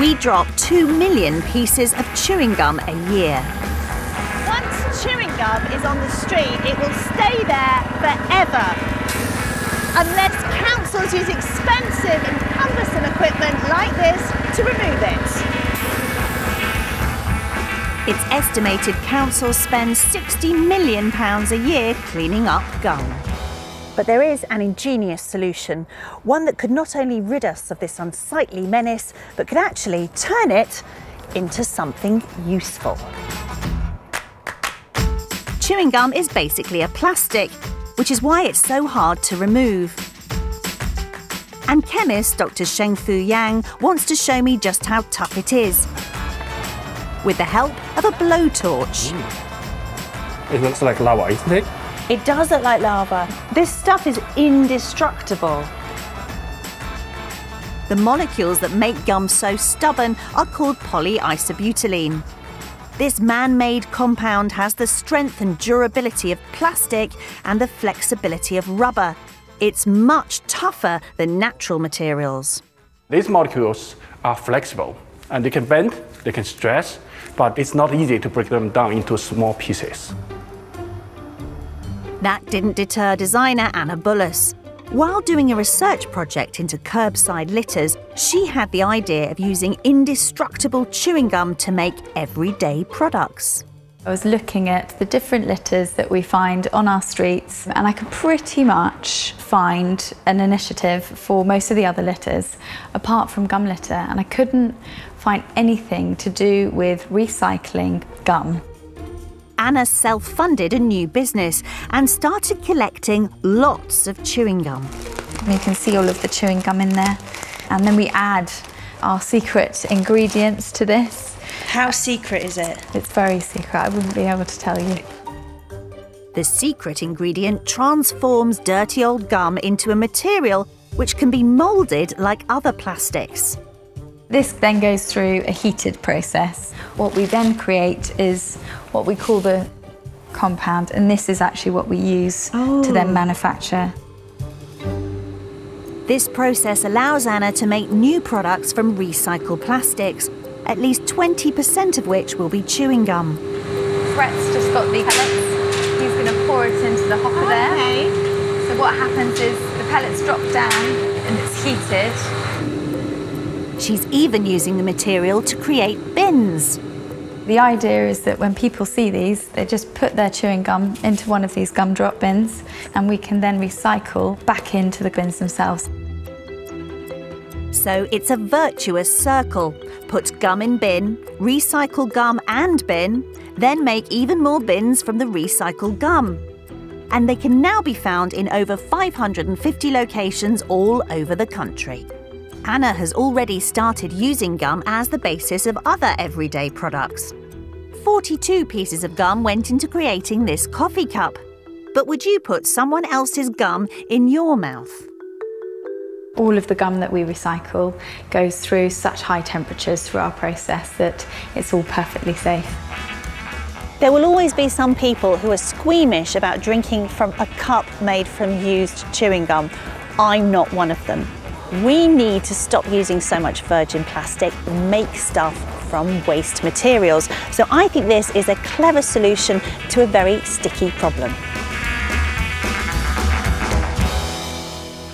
We drop 2 million pieces of chewing gum a year. Once chewing gum is on the street, it will stay there forever. Unless councils use expensive and cumbersome equipment like this to remove it. It's estimated councils spend £60 million a year cleaning up gum. But there is an ingenious solution, one that could not only rid us of this unsightly menace, but could actually turn it into something useful. Chewing gum is basically a plastic, which is why it's so hard to remove. And chemist Dr. Shengfu Yang wants to show me just how tough it is. With the help of a blowtorch. It looks like lava, isn't it? It does look like lava. This stuff is indestructible. The molecules that make gum so stubborn are called polyisobutylene. This man made compound has the strength and durability of plastic and the flexibility of rubber. It's much tougher than natural materials. These molecules are flexible and they can bend, they can stretch, but it's not easy to break them down into small pieces. That didn't deter designer Anna Bullus. While doing a research project into curbside litters, she had the idea of using indestructible chewing gum to make everyday products. I was looking at the different litters that we find on our streets, and I could pretty much find an initiative for most of the other litters, apart from gum litter, and I couldn't find anything to do with recycling gum. Anna self funded a new business and started collecting lots of chewing gum. You can see all of the chewing gum in there. And then we add our secret ingredients to this. How secret is it? It's very secret, I wouldn't be able to tell you. The secret ingredient transforms dirty old gum into a material which can be moulded like other plastics. This then goes through a heated process. What we then create is what we call the compound, and this is actually what we use oh. to then oh. manufacture. This process allows Anna to make new products from recycled plastics, at least 20% of which will be chewing gum. Brett's just got the pellets. He's going to pour it into the hopper okay. there. So what happens is the pellets drop down and it's heated She's even using the material to create bins. The idea is that when people see these, they just put their chewing gum into one of these gumdrop bins and we can then recycle back into the bins themselves. So it's a virtuous circle. Put gum in bin, recycle gum and bin, then make even more bins from the recycled gum. And they can now be found in over 550 locations all over the country. Anna has already started using gum as the basis of other everyday products. 42 pieces of gum went into creating this coffee cup. But would you put someone else's gum in your mouth? All of the gum that we recycle goes through such high temperatures through our process that it's all perfectly safe. There will always be some people who are squeamish about drinking from a cup made from used chewing gum. I'm not one of them. We need to stop using so much virgin plastic make stuff from waste materials. So I think this is a clever solution to a very sticky problem.